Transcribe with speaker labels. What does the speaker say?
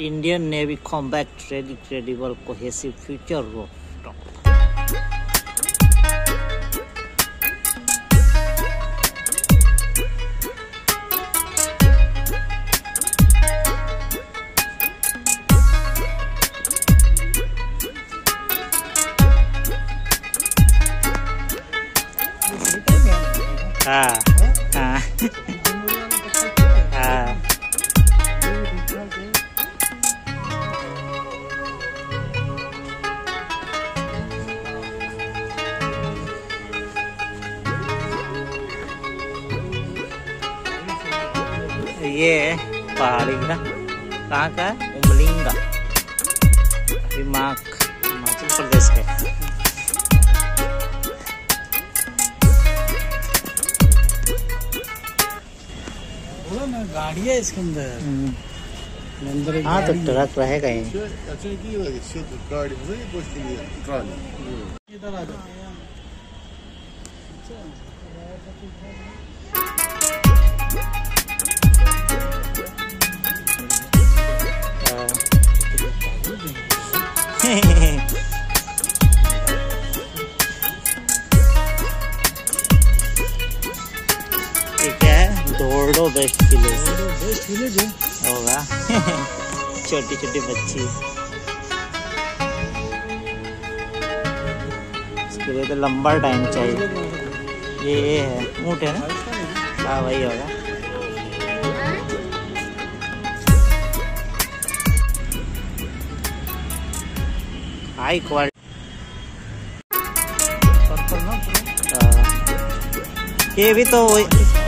Speaker 1: Indian Navy Combat Ready Credible Cohesive Future Rooftop. हाँ हाँ ये है पहाड़ी का कहाँ का है? उमलिंगा। दिमाग हिमाचल प्रदेश
Speaker 2: बोला ना गाड़ी है इसके अंदर।
Speaker 1: हम्म,
Speaker 2: अंदर
Speaker 1: हाँ तो ट्रक रहेगा ही।
Speaker 2: इधर आ जाओ
Speaker 1: है बेस्ट
Speaker 2: बेस्ट
Speaker 1: होगा। छोटी छोटी बच्ची। इसके लिए तो लंबा टाइम चाहिए। ये है। ऊँट है ना? हाँ वही होगा। हाई क्वालिटी ये भी तो वही